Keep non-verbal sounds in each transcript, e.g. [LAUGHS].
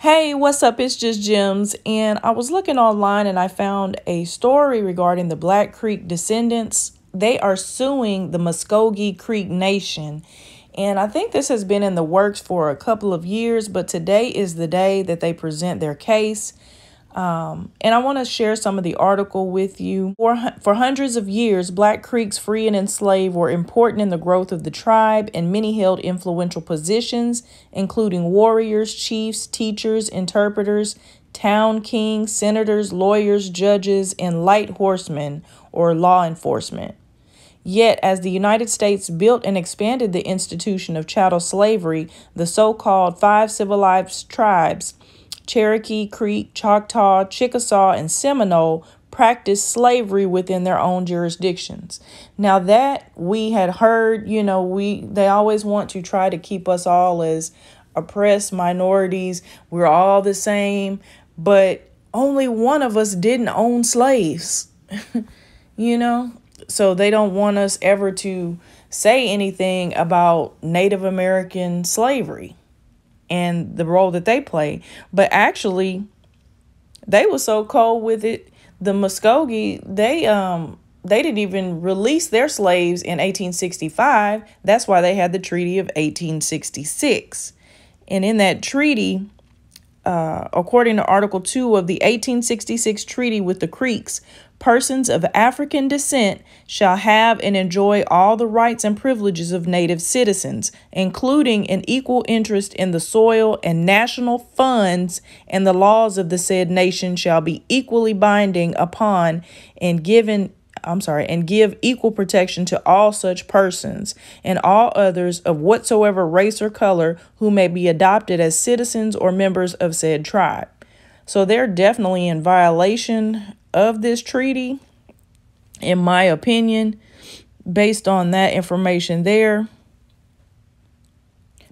Hey, what's up? It's just Gems. And I was looking online and I found a story regarding the Black Creek descendants. They are suing the Muscogee Creek Nation. And I think this has been in the works for a couple of years, but today is the day that they present their case. Um, and I want to share some of the article with you. For, for hundreds of years, Black Creeks, free and enslaved, were important in the growth of the tribe, and many held influential positions, including warriors, chiefs, teachers, interpreters, town kings, senators, lawyers, judges, and light horsemen or law enforcement. Yet, as the United States built and expanded the institution of chattel slavery, the so called five civilized tribes Cherokee, Creek, Choctaw, Chickasaw, and Seminole practiced slavery within their own jurisdictions. Now that we had heard, you know, we they always want to try to keep us all as oppressed minorities. We're all the same, but only one of us didn't own slaves. [LAUGHS] you know? So they don't want us ever to say anything about Native American slavery and the role that they play. But actually, they were so cold with it. The Muskogee, they um they didn't even release their slaves in 1865. That's why they had the Treaty of 1866. And in that treaty, uh, according to Article 2 of the 1866 treaty with the Creeks, persons of African descent shall have and enjoy all the rights and privileges of native citizens, including an equal interest in the soil and national funds, and the laws of the said nation shall be equally binding upon and given I'm sorry, and give equal protection to all such persons and all others of whatsoever race or color who may be adopted as citizens or members of said tribe. So they're definitely in violation of this treaty, in my opinion, based on that information there.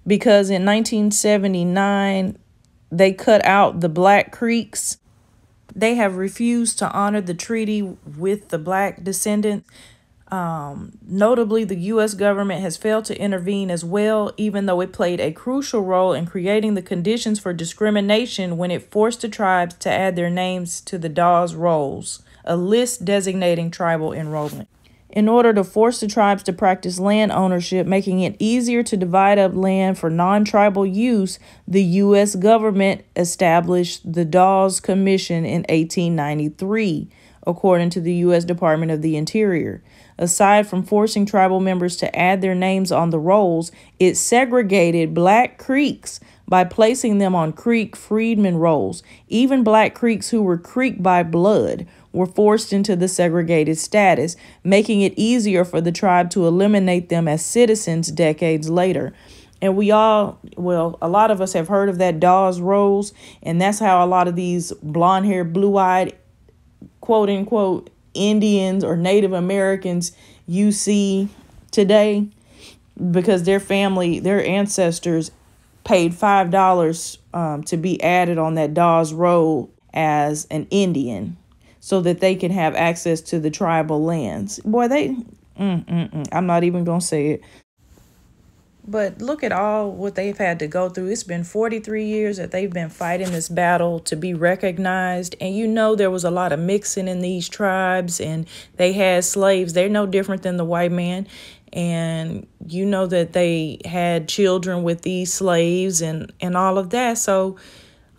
Because in 1979, they cut out the Black Creeks. They have refused to honor the treaty with the black descendants. Um, notably, the U.S. government has failed to intervene as well, even though it played a crucial role in creating the conditions for discrimination when it forced the tribes to add their names to the Dawes rolls, a list designating tribal enrollment. In order to force the tribes to practice land ownership, making it easier to divide up land for non tribal use, the U.S. government established the Dawes Commission in 1893, according to the U.S. Department of the Interior. Aside from forcing tribal members to add their names on the rolls, it segregated Black Creeks by placing them on Creek freedmen rolls. Even Black Creeks who were Creek by blood were forced into the segregated status, making it easier for the tribe to eliminate them as citizens decades later. And we all, well, a lot of us have heard of that Dawes rolls, and that's how a lot of these blonde haired, blue eyed, quote unquote, Indians or Native Americans you see today because their family, their ancestors paid five dollars um, to be added on that Dawes roll as an Indian, so that they can have access to the tribal lands. Boy, they, mm, mm, mm, I'm not even gonna say it. But look at all what they've had to go through. It's been 43 years that they've been fighting this battle to be recognized. And you know, there was a lot of mixing in these tribes, and they had slaves. They're no different than the white man. And you know that they had children with these slaves and, and all of that. So,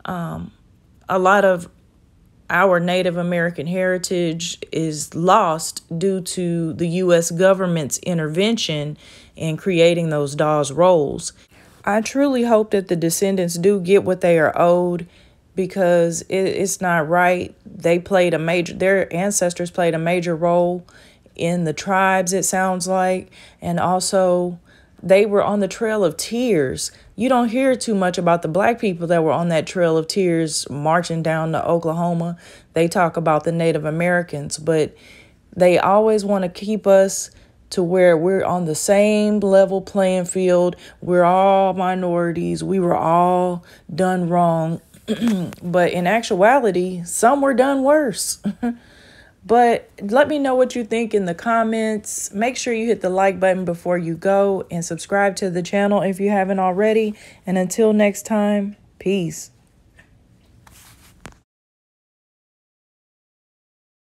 um, a lot of our Native American heritage is lost due to the U.S. government's intervention in creating those Dawes rolls. I truly hope that the descendants do get what they are owed because it, it's not right. They played a major, their ancestors played a major role in the tribes, it sounds like, and also they were on the Trail of Tears. You don't hear too much about the black people that were on that Trail of Tears marching down to Oklahoma. They talk about the Native Americans, but they always want to keep us to where we're on the same level playing field. We're all minorities. We were all done wrong. [CLEARS THROAT] but in actuality, some were done worse. [LAUGHS] But let me know what you think in the comments. Make sure you hit the like button before you go and subscribe to the channel if you haven't already. And until next time, peace.